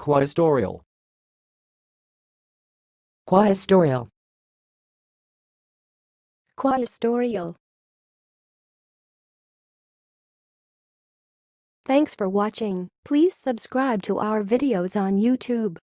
Quaestorial. Quaestorial. Quaestorial. Thanks for watching. Please subscribe to our videos on YouTube.